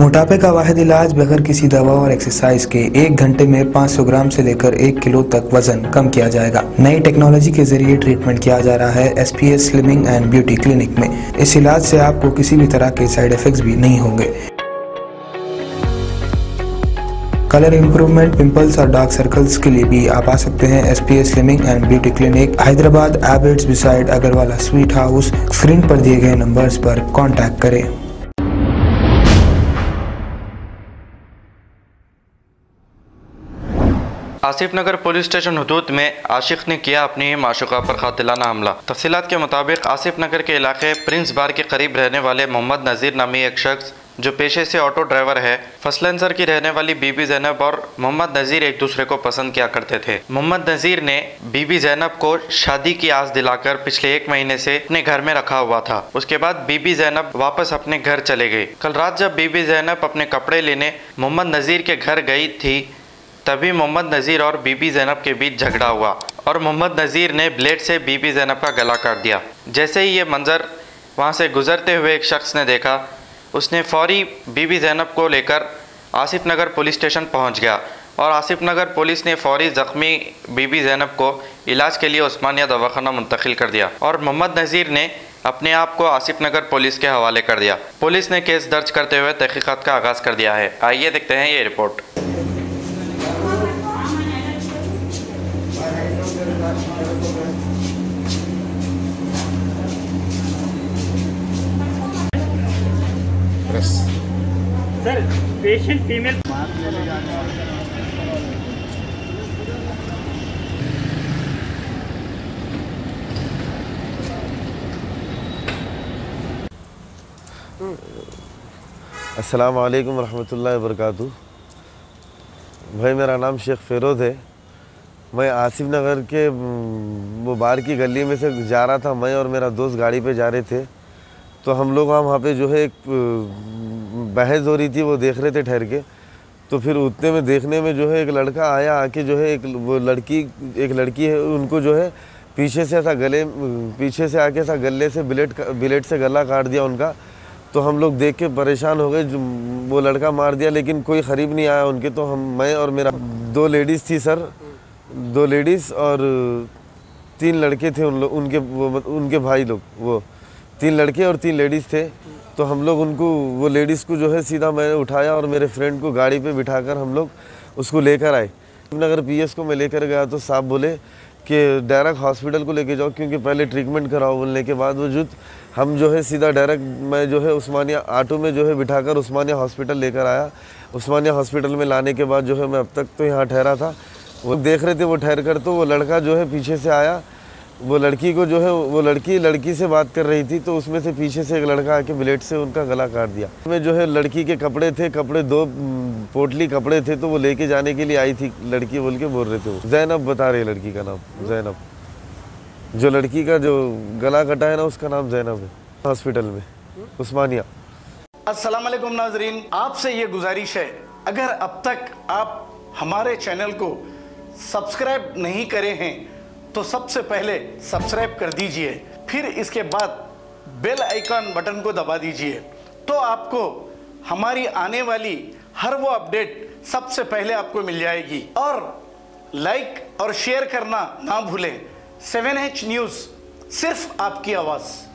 मोटापे का वाहिद इलाज बगैर किसी दवा और एक्सरसाइज के एक घंटे में 500 ग्राम से लेकर एक किलो तक वज़न कम किया जाएगा। नई टेक्नोलॉजी के ज़रिए ट्रीटमेंट किया जा रहा है S P S slimming and beauty clinic में। इस इलाज से आपको किसी भी तरह के साइड इफेक्ट्स भी नहीं होंगे। कलर इम्प्रूवमेंट पिंपल्स और डार्क सर्कल्स के लिए भी आप आ सकते हैं S P S slimming and beauty clinic Hyderabad Abids beside Agarwala sweet house screen पर दिए गए नंबर्स पर कॉन्टैक्ट करें। आसिफ नगर पुलिस स्टेशन हदूद में आशिक ने किया अपनी ही माशुका पर कातिलाना हमला। तफसीत के मुताबिक आसिफ नगर के इलाके प्रिंस बार के करीब रहने वाले मोहम्मद नज़ीर नामी एक शख्स, जो पेशे से ऑटो ड्राइवर है फसलेंसर की रहने वाली बीबी जैनब और मोहम्मद नज़ीर एक दूसरे को पसंद किया करते थे। मोहम्मद नज़ीर ने बीबी जैनब को शादी की आस दिलाकर पिछले एक महीने से अपने घर में रखा हुआ था। उसके बाद बीबी जैनब वापस अपने घर चले गए। कल रात जब बीबी जैनब अपने कपड़े लेने मोहम्मद नज़ीर के घर गई थी तभी मोहम्मद नज़ीर और बीबी जैनब के बीच झगड़ा हुआ और मोहम्मद नज़ीर ने ब्लेड से बीबी जैनब का गला काट दिया। जैसे ही ये मंज़र वहाँ से गुजरते हुए एक शख्स ने देखा, उसने फौरी बीबी जैनब को लेकर आसिफ नगर पुलिस स्टेशन पहुँच गया और आसिफ नगर पुलिस ने फौरी ज़ख्मी बीबी जैनब को इलाज के लिए उस्मानिया दवाखाना मुंतकिल कर दिया और मोहम्मद नज़ीर ने अपने आप को आसिफ नगर पुलिस के हवाले कर दिया। पुलिस ने केस दर्ज करते हुए तहकीक़त का आगाज़ कर दिया है। आइए देखते हैं ये रिपोर्ट। सर पेशेंट फीमेल अस्सलाम वालेकुम रहमतुल्लाहि वबरकातुहू भाई मेरा नाम शेख फ़िरोज़ है। मैं आसिफ नगर के वो बार की गली में से जा रहा था, मैं और मेरा दोस्त गाड़ी पे जा रहे थे। तो हम लोग वहाँ पे जो है एक बहस हो रही थी, वो देख रहे थे ठहर के। तो फिर उतने में देखने में जो है एक लड़का आया, आके जो है एक, वो लड़की, एक लड़की है, उनको जो है पीछे से ऐसा गले पीछे से आके ऐसा गले से बिलेट बिलेट से गला काट दिया उनका। तो हम लोग देख के परेशान हो गए वो लड़का मार दिया, लेकिन कोई करीब नहीं आया उनके। तो हम, मैं और मेरा दो लेडीज़ थी, सर। दो लेडीज़ और तीन लड़के थे उन उनके उनके भाई लोग, वो। तीन लड़के और तीन लेडीज़ थे। तो हम लोग उनको, वो लेडीज़ को जो है सीधा मैंने उठाया और मेरे फ्रेंड को गाड़ी पे बिठाकर हम लोग उसको लेकर आए। नगर पीएस को मैं लेकर गया तो साहब बोले कि डायरेक्ट हॉस्पिटल को लेके जाओ क्योंकि पहले ट्रीटमेंट कराओ बोलने के बाद वो वजूद हम जो है सीधा डायरेक्ट मैं जो है उस्मानिया ऑटो में जो है बिठाकर उस्मानिया हॉस्पिटल लेकर आया। उस्मानिया हॉस्पिटल में लाने के बाद जो है मैं अब तक तो यहाँ ठहरा था। वो देख रहे थे, वो ठहर कर तो वो लड़का जो है पीछे से आया। वो लड़की को जो है, वो लड़की लड़की से बात कर रही थी तो उसमें से पीछे से एक लड़का आके ब्लेड से उनका गला काट दिया। में जो है, लड़की के कपड़े थे, कपड़े दो, पोटली कपड़े थे तो वो लेके जाने के लिए आई थी, लड़की बोल के बोल रहे थे वो। जैनब बता रही लड़की का नाम, जैनब। जो लड़की का जो गला कटा है ना, उसका नाम जैनब है, हॉस्पिटल में, उस्मानिया। अस्सलाम वालेकुम नाजरीन, आपसे ये गुजारिश है, अगर अब तक आप हमारे चैनल को सब्सक्राइब नहीं करे हैं तो सबसे पहले सब्सक्राइब कर दीजिए। फिर इसके बाद बेल आइकन बटन को दबा दीजिए। तो आपको हमारी आने वाली हर वो अपडेट सबसे पहले आपको मिल जाएगी। और लाइक और शेयर करना ना भूलें। सेवन एच न्यूज़, सिर्फ़ आपकी आवाज़।